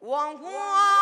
网光